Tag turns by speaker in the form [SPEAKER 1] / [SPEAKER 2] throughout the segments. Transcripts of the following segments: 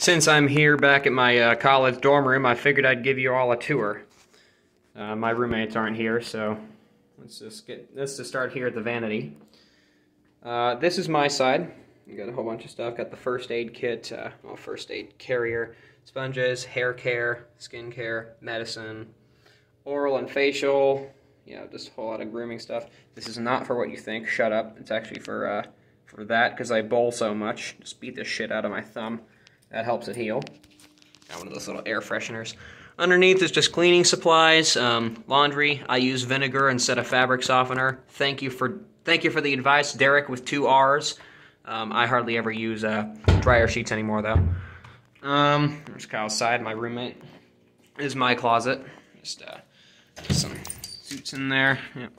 [SPEAKER 1] since I'm here back at my uh, college dorm room, I figured I'd give you all a tour. Uh, my roommates aren't here, so let's just get let's start here at the vanity. Uh, this is my side. Got a whole bunch of stuff. Got the first aid kit, uh, well, first aid carrier, sponges, hair care, skin care, medicine, oral and facial. Yeah, just a whole lot of grooming stuff. This is not for what you think. Shut up. It's actually for uh, for that because I bowl so much. Just beat the shit out of my thumb. That helps it heal. Got one of those little air fresheners. Underneath is just cleaning supplies, um, laundry. I use vinegar instead of fabric softener. Thank you for thank you for the advice, Derek with two R's. Um, I hardly ever use uh, dryer sheets anymore though. Um, there's Kyle's side. My roommate this is my closet. Just uh, some suits in there. Yep.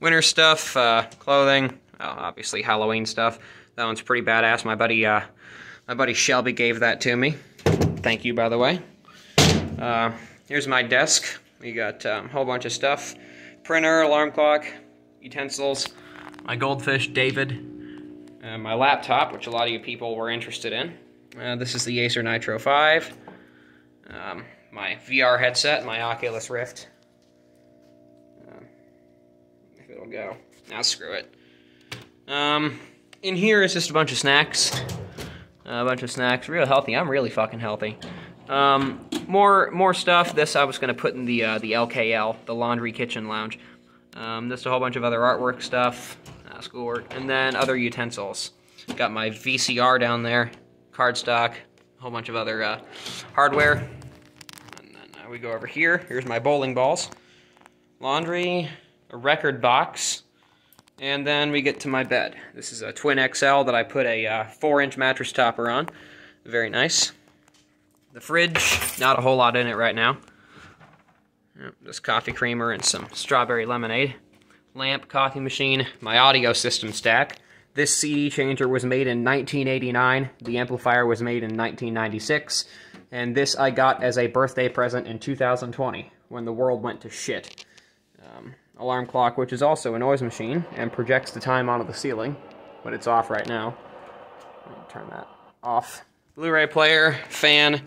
[SPEAKER 1] Winter stuff, uh, clothing. Well, obviously Halloween stuff. That one's pretty badass. My buddy uh, my buddy Shelby gave that to me. Thank you, by the way. Uh, here's my desk. We got um, a whole bunch of stuff. Printer, alarm clock, utensils, my goldfish, David, uh, my laptop, which a lot of you people were interested in. Uh, this is the Acer Nitro 5. Um, my VR headset, my Oculus Rift. Um, if it'll go. Now screw it. Um, in here is just a bunch of snacks a bunch of snacks, real healthy. I'm really fucking healthy. Um, more more stuff. This I was gonna put in the uh, the LKL, the Laundry Kitchen Lounge. Um, just a whole bunch of other artwork stuff, uh, schoolwork, and then other utensils. Got my VCR down there, cardstock, a whole bunch of other uh, hardware. And then uh, we go over here. Here's my bowling balls, laundry, a record box, and then we get to my bed. This is a Twin XL that I put a uh, 4-inch mattress topper on. Very nice. The fridge, not a whole lot in it right now. Just coffee creamer and some strawberry lemonade. Lamp, coffee machine, my audio system stack. This CD changer was made in 1989. The amplifier was made in 1996. And this I got as a birthday present in 2020, when the world went to shit. Um, alarm clock, which is also a noise machine and projects the time onto the ceiling, but it's off right now. turn that off. Blu-ray player, fan,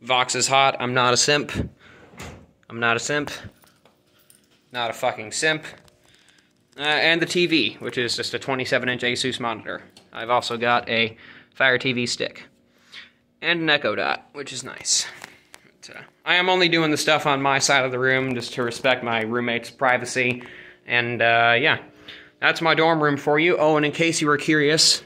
[SPEAKER 1] Vox is hot. I'm not a simp. I'm not a simp. Not a fucking simp. Uh, and the TV, which is just a 27-inch Asus monitor. I've also got a Fire TV stick. And an Echo Dot, which is nice. Uh, I am only doing the stuff on my side of the room just to respect my roommate's privacy. And uh, yeah, that's my dorm room for you. Oh, and in case you were curious,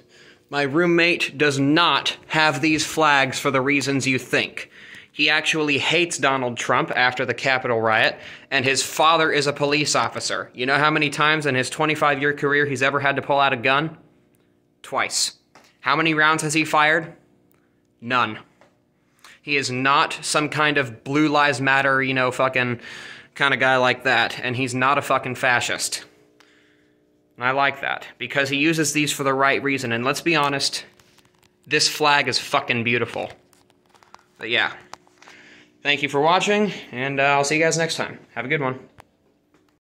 [SPEAKER 1] my roommate does not have these flags for the reasons you think. He actually hates Donald Trump after the Capitol riot, and his father is a police officer. You know how many times in his 25 year career he's ever had to pull out a gun? Twice. How many rounds has he fired? None. He is not some kind of blue lives matter, you know, fucking kind of guy like that. And he's not a fucking fascist. And I like that because he uses these for the right reason. And let's be honest, this flag is fucking beautiful. But yeah. Thank you for watching, and uh, I'll see you guys next time. Have a good one.